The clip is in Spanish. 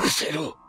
Cero.